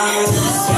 i'm Yes.